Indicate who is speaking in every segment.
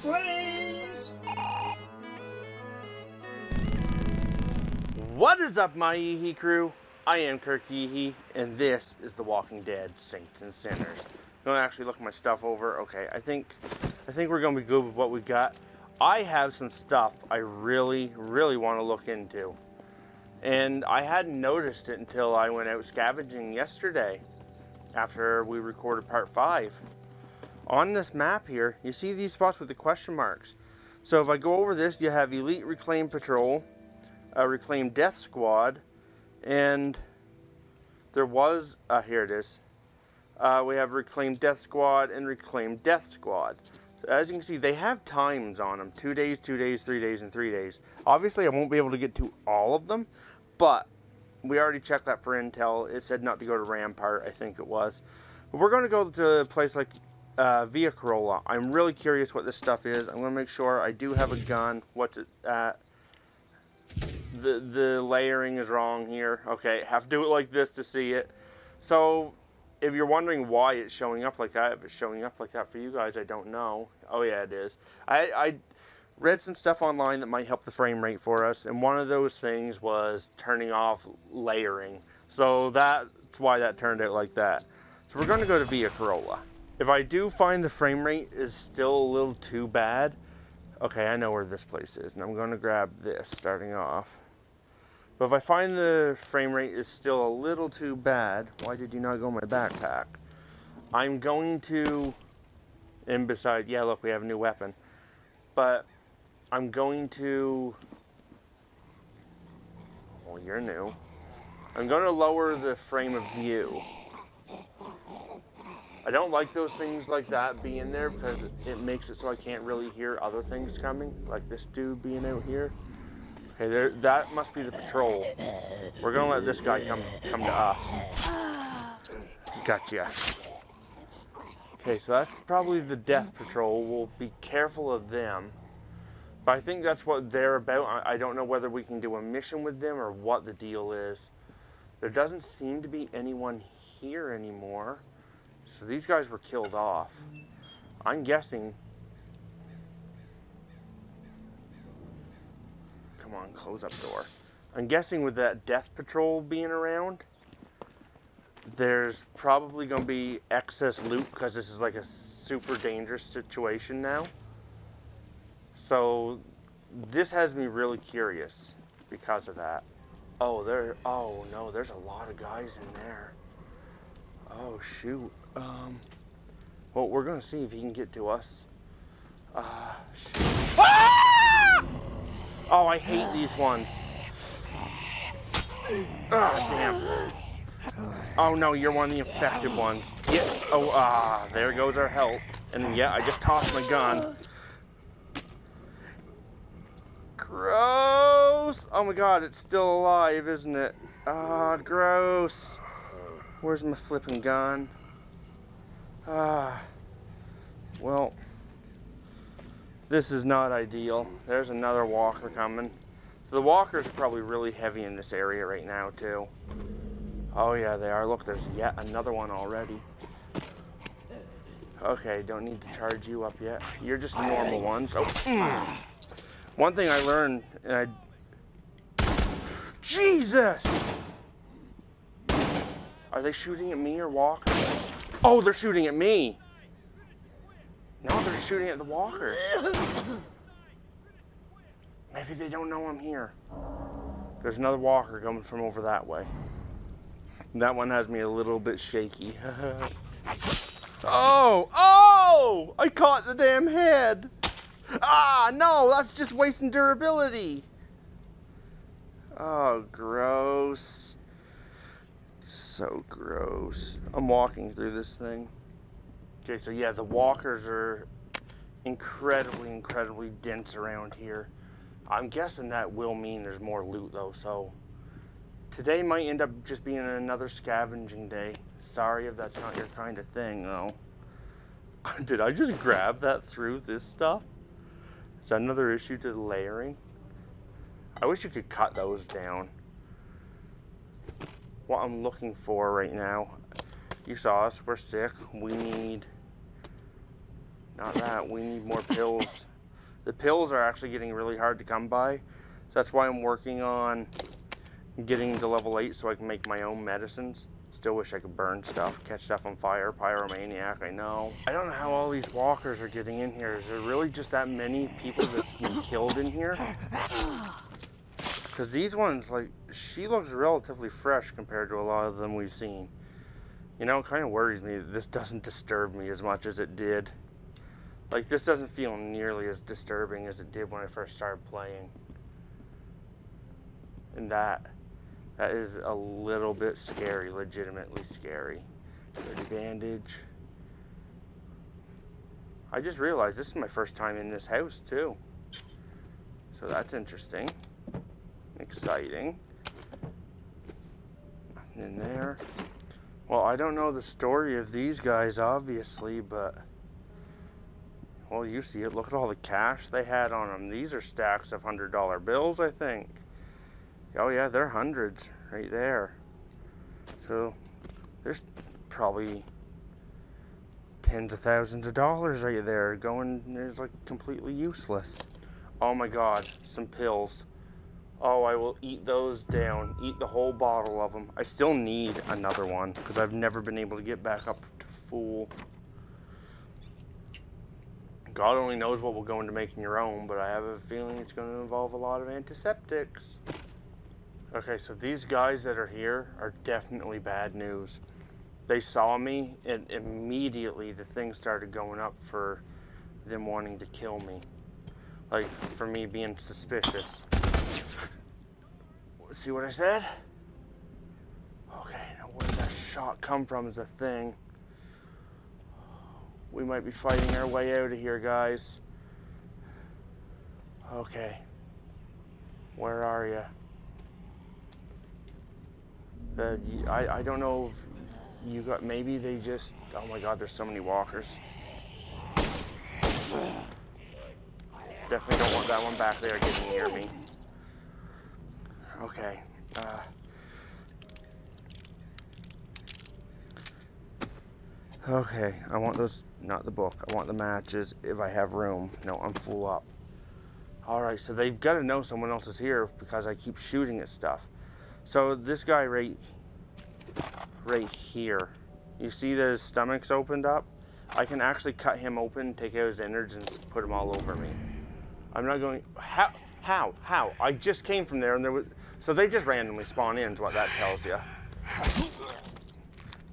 Speaker 1: flames!
Speaker 2: What is up, my Yeehee crew? I am Kirk Yeehee, and this is The Walking Dead Saints and Sinners. I'm gonna actually look my stuff over. Okay, I think I think we're gonna be good with what we got. I have some stuff I really, really want to look into. And I hadn't noticed it until I went out scavenging yesterday after we recorded part five. On this map here, you see these spots with the question marks. So if I go over this, you have Elite Reclaim Patrol, a Reclaim Death Squad, and there was, uh, here it is. Uh, we have Reclaim Death Squad and Reclaim Death Squad. So as you can see, they have times on them. Two days, two days, three days, and three days. Obviously, I won't be able to get to all of them, but we already checked that for intel. It said not to go to Rampart, I think it was. But we're going to go to a place like uh, Via Corolla. I'm really curious what this stuff is. I'm going to make sure I do have a gun. What's it at? The, the layering is wrong here. Okay, have to do it like this to see it. So if you're wondering why it's showing up like that, if it's showing up like that for you guys, I don't know. Oh yeah, it is. I, I read some stuff online that might help the frame rate for us, and one of those things was turning off layering. So that's why that turned out like that. So we're going to go to Via Corolla. If I do find the frame rate is still a little too bad, okay, I know where this place is, and I'm going to grab this starting off. But if I find the frame rate is still a little too bad, why did you not go my backpack? I'm going to, and beside, yeah, look, we have a new weapon. But I'm going to, well, you're new. I'm going to lower the frame of view. I don't like those things like that being there because it makes it so I can't really hear other things coming, like this dude being out here. Okay, there, that must be the patrol. We're gonna let this guy come come to us. Gotcha. Okay, so that's probably the death patrol. We'll be careful of them. But I think that's what they're about. I, I don't know whether we can do a mission with them or what the deal is. There doesn't seem to be anyone here anymore. So these guys were killed off. I'm guessing Come on, close up door. I'm guessing with that death patrol being around, there's probably going to be excess loot because this is like a super dangerous situation now. So this has me really curious because of that. Oh, there. Oh no, there's a lot of guys in there. Oh shoot. Um. Well, we're gonna see if he can get to us. Uh. Ah! Oh, I hate these ones. Oh, damn. Oh no, you're one of the infected ones. Yeah. Oh, ah, there goes our health. And yeah, I just tossed my gun. Gross. Oh my god, it's still alive, isn't it? Ah, gross. Where's my flipping gun? Ah. Well. This is not ideal. There's another walker coming. So The walkers are probably really heavy in this area right now too. Oh yeah, they are. Look, there's yet another one already. Okay, don't need to charge you up yet. You're just normal ones. Oh, mm. One thing I learned, I... Jesus! Are they shooting at me or Walker? Oh, they're shooting at me! No, they're shooting at the walkers. Maybe they don't know I'm here. There's another walker coming from over that way. That one has me a little bit shaky. oh, oh! I caught the damn head. Ah, no, that's just wasting durability. Oh, gross. So gross. I'm walking through this thing. Okay, so yeah, the walkers are incredibly, incredibly dense around here. I'm guessing that will mean there's more loot though, so today might end up just being another scavenging day. Sorry if that's not your kind of thing though. Did I just grab that through this stuff? Is that another issue to the layering? I wish you could cut those down. What I'm looking for right now, you saw us, we're sick, we need not that. We need more pills. The pills are actually getting really hard to come by. So that's why I'm working on getting to level 8 so I can make my own medicines. Still wish I could burn stuff, catch stuff on fire, pyromaniac, I know. I don't know how all these walkers are getting in here. Is there really just that many people that's been killed in here? Because these ones, like, she looks relatively fresh compared to a lot of them we've seen. You know, it kind of worries me this doesn't disturb me as much as it did. Like, this doesn't feel nearly as disturbing as it did when I first started playing. And that, that is a little bit scary, legitimately scary. Dirty bandage. I just realized this is my first time in this house, too. So that's interesting. Exciting. In there. Well, I don't know the story of these guys, obviously, but... Well, you see it. Look at all the cash they had on them. These are stacks of $100 bills, I think. Oh, yeah, they're hundreds right there. So, there's probably tens of thousands of dollars right there going, there's like completely useless. Oh my god, some pills. Oh, I will eat those down. Eat the whole bottle of them. I still need another one because I've never been able to get back up to full. God only knows what will go into making in your own, but I have a feeling it's going to involve a lot of antiseptics. Okay, so these guys that are here are definitely bad news. They saw me, and immediately the thing started going up for them wanting to kill me. Like, for me being suspicious. See what I said? Okay, now where did that shot come from is a thing. We might be fighting our way out of here, guys. Okay. Where are you? The, I, I don't know you got, maybe they just, oh my god, there's so many walkers. Definitely don't want that one back there getting near me. Okay. Uh, okay, I want those, not the book. I want the matches if I have room. No, I'm full up. Alright, so they've got to know someone else is here because I keep shooting at stuff. So this guy right, right here, you see that his stomach's opened up? I can actually cut him open, take out his innards, and put them all over me. I'm not going, how, how, how? I just came from there and there was, so they just randomly spawn in is what that tells you.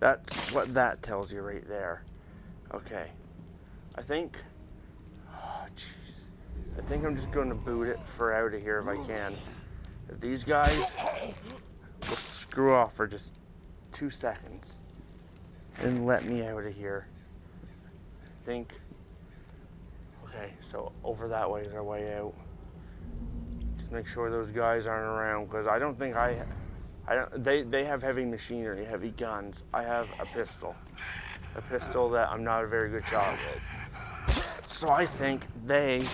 Speaker 2: That's what that tells you right there. Okay. I think, oh jeez. I think I'm just going to boot it for out of here if I can. If these guys will screw off for just two seconds and let me out of here. I think, okay, so over that way is our way out make sure those guys aren't around because I don't think I, I don't, they, they have heavy machinery, heavy guns. I have a pistol, a pistol that I'm not a very good shot with. So I think they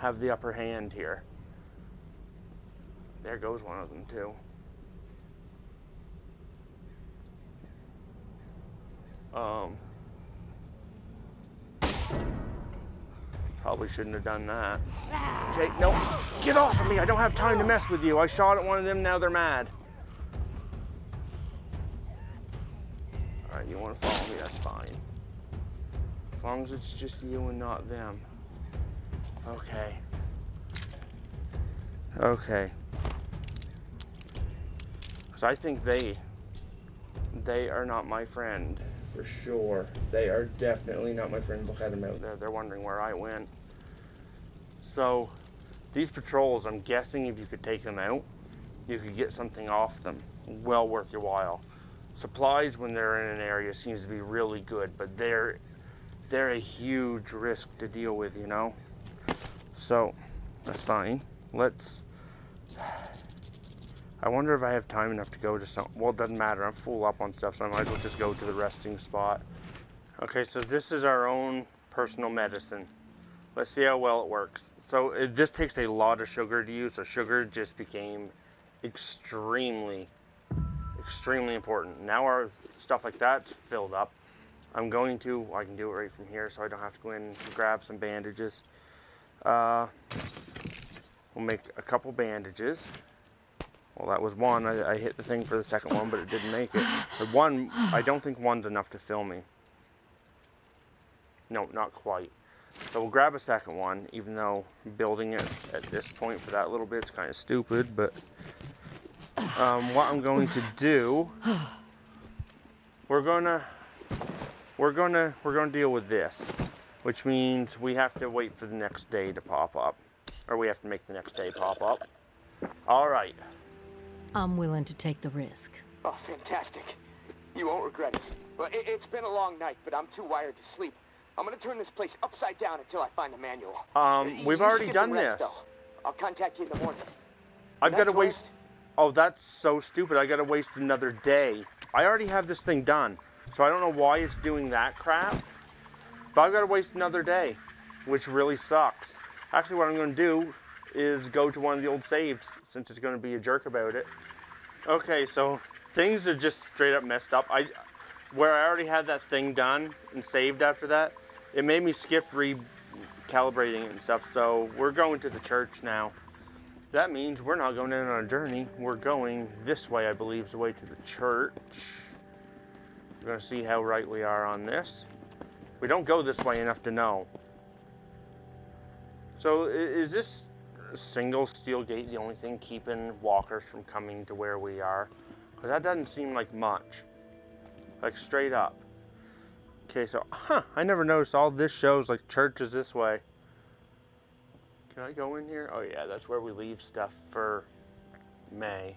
Speaker 2: have the upper hand here. There goes one of them too. Um, Probably shouldn't have done that. Okay, no, get off of me. I don't have time to mess with you. I shot at one of them, now they're mad. All right, you want to follow me, that's fine. As long as it's just you and not them. Okay. Okay. Because I think they, they are not my friend for sure. They are definitely not my friend. Look at them out there. They're wondering where I went. So these patrols, I'm guessing if you could take them out, you could get something off them. Well worth your while. Supplies when they're in an area seems to be really good, but they're they're a huge risk to deal with, you know? So that's fine. Let's I wonder if I have time enough to go to some, well, it doesn't matter. I'm full up on stuff, so I might as well just go to the resting spot. Okay, so this is our own personal medicine. Let's see how well it works. So it, this takes a lot of sugar to use, so sugar just became extremely, extremely important. Now our stuff like that's filled up. I'm going to, I can do it right from here, so I don't have to go in and grab some bandages. Uh, we'll make a couple bandages. Well, that was one. I, I hit the thing for the second one, but it didn't make it. The one, I don't think one's enough to fill me. No, not quite. So we'll grab a second one, even though building it at this point for that little bit is kind of stupid, but um, what I'm going to do, we're gonna, we're gonna, we're gonna deal with this, which means we have to wait for the next day to pop up, or we have to make the next day pop up. All right.
Speaker 1: I'm willing to take the risk.
Speaker 3: Oh, fantastic. You won't regret it. Well, it, has been a long night, but I'm too wired to sleep. I'm gonna turn this place upside down until I find the manual.
Speaker 2: Um, we've already done
Speaker 3: rest,
Speaker 2: this.
Speaker 3: though. I'll contact you in the morning.
Speaker 2: I've got to waste. Oh, that's so stupid. I got to waste another day. I already have this thing done, so I don't know why it's doing that crap. But I've got to waste another day, which really sucks. Actually, what I'm going to do is go to one of the old saves, since it's going to be a jerk about it. Okay, so things are just straight up messed up. I, where I already had that thing done and saved after that, it made me skip recalibrating it and stuff. So we're going to the church now. That means we're not going in on a journey. We're going this way, I believe, is the way to the church. We're going to see how right we are on this. We don't go this way enough to know. So, is this single steel gate the only thing keeping walkers from coming to where we are? Because that doesn't seem like much. Like, straight up. Okay, so, huh, I never noticed all this shows like churches this way. Can I go in here? Oh yeah, that's where we leave stuff for May.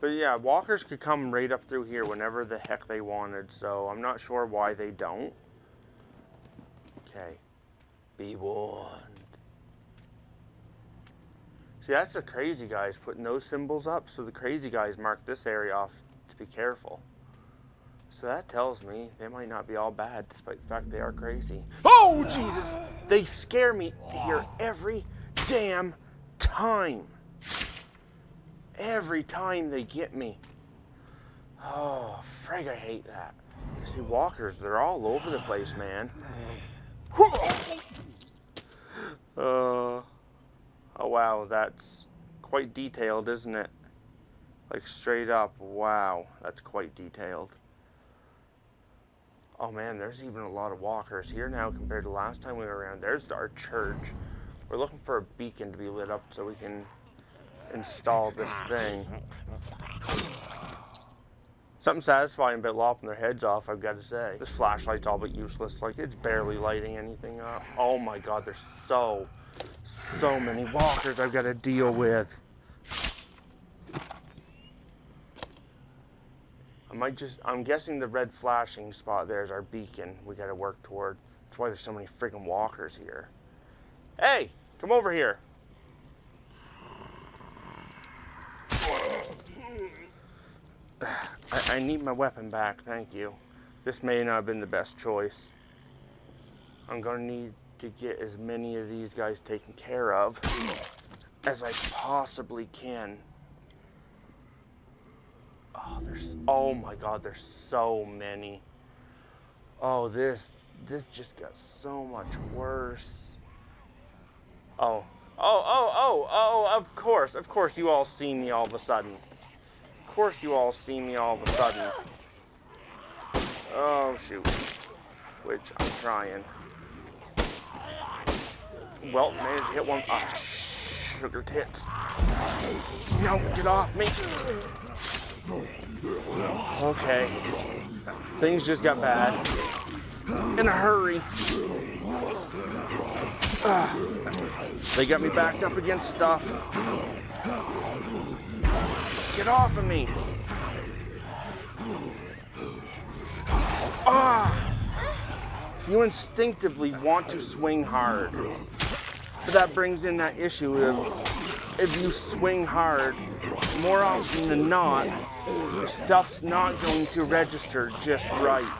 Speaker 2: But yeah, walkers could come right up through here whenever the heck they wanted, so I'm not sure why they don't. Okay. Be warned. See, that's the crazy guys putting those symbols up, so the crazy guys mark this area off to be careful. So that tells me they might not be all bad, despite the fact they are crazy. Oh, Jesus! They scare me here every damn time. Every time they get me. Oh, frig, I hate that. See, walkers, they're all over the place, man. Uh, oh, wow, that's quite detailed, isn't it? Like, straight up, wow, that's quite detailed. Oh man, there's even a lot of walkers here now compared to last time we were around. There's our church. We're looking for a beacon to be lit up so we can install this thing. Something satisfying about lopping their heads off, I've got to say. This flashlight's all but useless. Like, it's barely lighting anything up. Oh my god, there's so, so many walkers I've got to deal with. I might just, I'm guessing the red flashing spot there is our beacon we gotta work toward. That's why there's so many freaking walkers here. Hey, come over here. I, I need my weapon back, thank you. This may not have been the best choice. I'm gonna need to get as many of these guys taken care of as I possibly can. Oh, there's oh my god, there's so many. Oh, this this just got so much worse. Oh. Oh, oh, oh, oh, of course, of course you all see me all of a sudden. Of course you all see me all of a sudden. Oh shoot. Which I'm trying. Well, managed to hit one. Ah, sugar tits. No, get off me. Okay. Things just got bad. In a hurry. Ah. They got me backed up against stuff. Get off of me. Ah. You instinctively want to swing hard. But that brings in that issue of if you swing hard, more often than not, stuff's not going to register just right.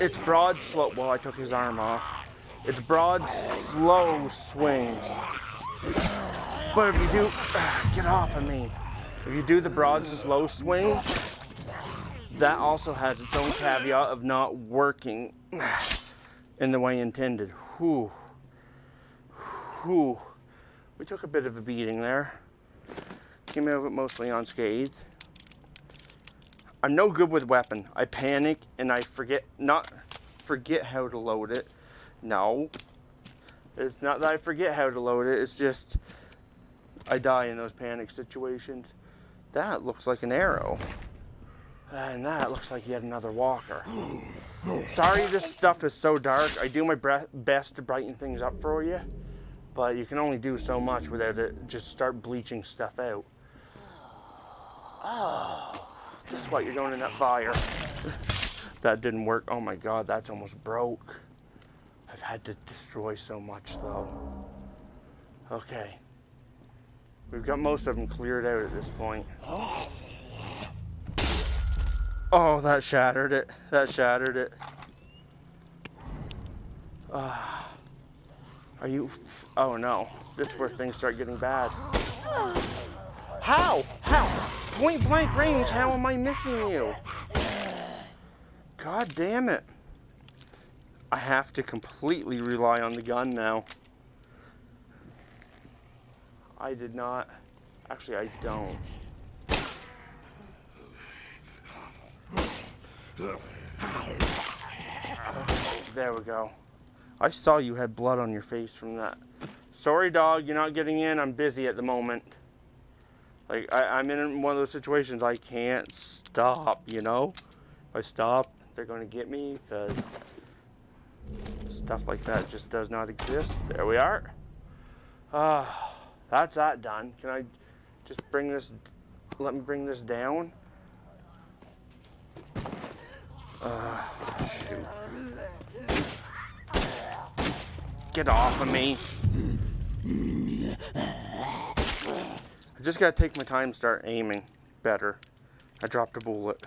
Speaker 2: It's broad, slow. Well, I took his arm off. It's broad, slow swings. But if you do, get off of me. If you do the broad, slow swings, that also has its own caveat of not working in the way intended. Whew. Whew. We took a bit of a beating there. Came out of it mostly unscathed. I'm no good with weapon. I panic and I forget not forget how to load it. No. It's not that I forget how to load it, it's just I die in those panic situations. That looks like an arrow. And that looks like yet another walker. Sorry this stuff is so dark. I do my best to brighten things up for you. But you can only do so much without it just start bleaching stuff out. Oh, this is what you're doing in that fire. that didn't work. Oh my god, that's almost broke. I've had to destroy so much though. Okay. We've got most of them cleared out at this point. Oh, that shattered it. That shattered it. Uh, are you... Oh no. This is where things start getting bad. How? How? Point blank range, how am I missing you? God damn it. I have to completely rely on the gun now. I did not. Actually, I don't. There we go. I saw you had blood on your face from that. Sorry, dog, you're not getting in. I'm busy at the moment. Like, I, am in one of those situations I can't stop, you know? If I stop, they're going to get me because stuff like that just does not exist. There we are. Ah, uh, that's that done. Can I just bring this, let me bring this down? Uh. Get off of me. I just gotta take my time and start aiming better. I dropped a bullet.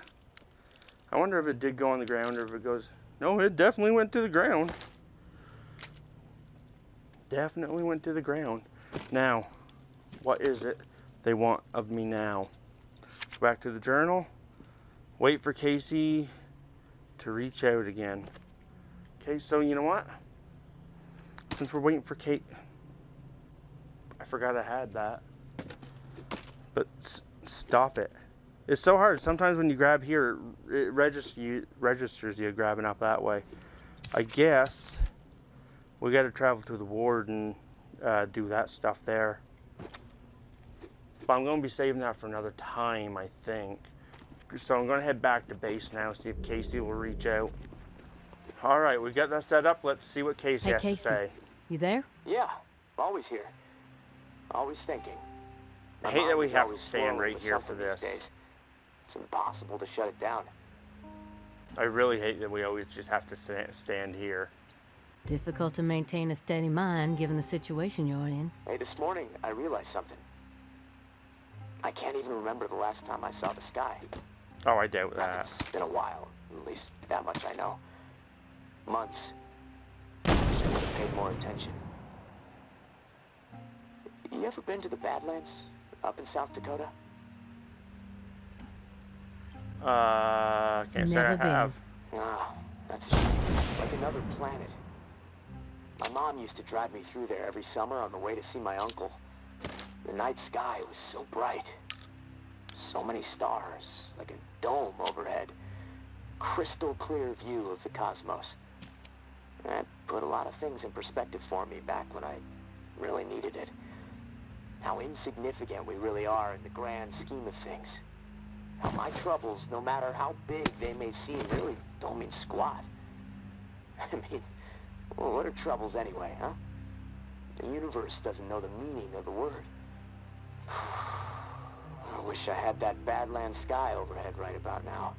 Speaker 2: I wonder if it did go on the ground or if it goes... No, it definitely went to the ground. Definitely went to the ground. Now, what is it they want of me now? Back to the journal. Wait for Casey to reach out again. Okay, so you know what? Since we're waiting for Kate, I forgot I had that. But stop it. It's so hard. Sometimes when you grab here, it registers you, registers you grabbing up that way. I guess we got to travel to the warden. Uh, do that stuff there. But I'm going to be saving that for another time, I think. So I'm going to head back to base now, see if Casey will reach out. All right, we got that set up. Let's see what Casey
Speaker 1: hey,
Speaker 2: has
Speaker 1: Casey,
Speaker 2: to say.
Speaker 1: You there?
Speaker 3: Yeah, always here. Always thinking.
Speaker 2: My I hate that we have to stand right here for this.
Speaker 3: Days. It's impossible to shut it down.
Speaker 2: I really hate that we always just have to stand here.
Speaker 1: Difficult to maintain a steady mind given the situation you're in.
Speaker 3: Hey, this morning I realized something. I can't even remember the last time I saw the sky.
Speaker 2: Oh, I doubt that.
Speaker 3: It's been a while. At least that much I know. Months. I should have paid more attention. You ever been to the Badlands up in South Dakota?
Speaker 2: Uh, can't Never say I have.
Speaker 3: Ah, that's like another planet. My mom used to drive me through there every summer on the way to see my uncle. The night sky was so bright. So many stars, like a dome overhead. Crystal clear view of the cosmos. That put a lot of things in perspective for me back when I really needed it. How insignificant we really are in the grand scheme of things. How my troubles, no matter how big they may seem, really don't mean squat. I mean, well, what are troubles anyway, huh? The universe doesn't know the meaning of the word. I wish I had that Badland sky overhead right about now.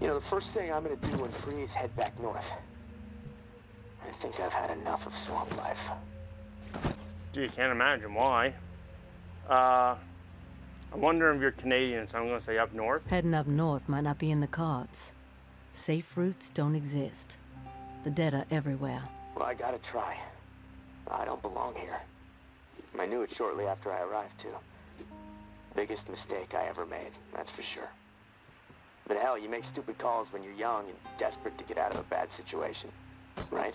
Speaker 3: You know, the first thing I'm gonna do when free is head back north. I think I've had enough of swamp life.
Speaker 2: You can't imagine why. Uh, I'm wondering if you're Canadian, so I'm going to say up north.
Speaker 1: Heading up north might not be in the cards. Safe routes don't exist. The dead are everywhere.
Speaker 3: Well, I gotta try. I don't belong here. I knew it shortly after I arrived, too. Biggest mistake I ever made, that's for sure. But hell, you make stupid calls when you're young and desperate to get out of a bad situation. right?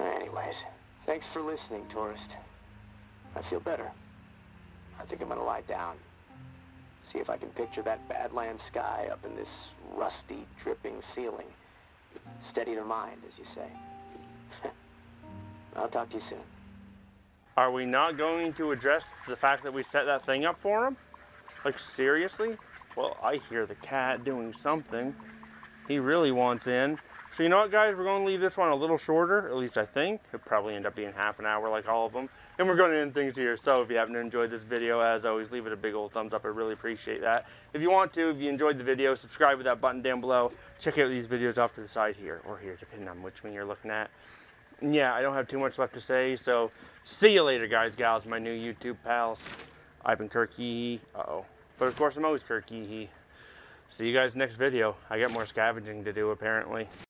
Speaker 3: Anyways, thanks for listening, tourist. I feel better. I think I'm gonna lie down. See if I can picture that Badland sky up in this rusty, dripping ceiling. Steady the mind, as you say. I'll talk to you soon.
Speaker 2: Are we not going to address the fact that we set that thing up for him? Like, seriously? Well, I hear the cat doing something. He really wants in. So you know what, guys? We're going to leave this one a little shorter, at least I think. It'll probably end up being half an hour like all of them. And we're going to end things here. So if you haven't enjoyed this video, as always, leave it a big old thumbs up. I really appreciate that. If you want to, if you enjoyed the video, subscribe with that button down below. Check out these videos off to the side here, or here, depending on which one you're looking at. And yeah, I don't have too much left to say, so see you later, guys, gals, my new YouTube pals. I've been Kirk Uh-oh. But of course, I'm always Kirk See you guys next video. I got more scavenging to do, apparently.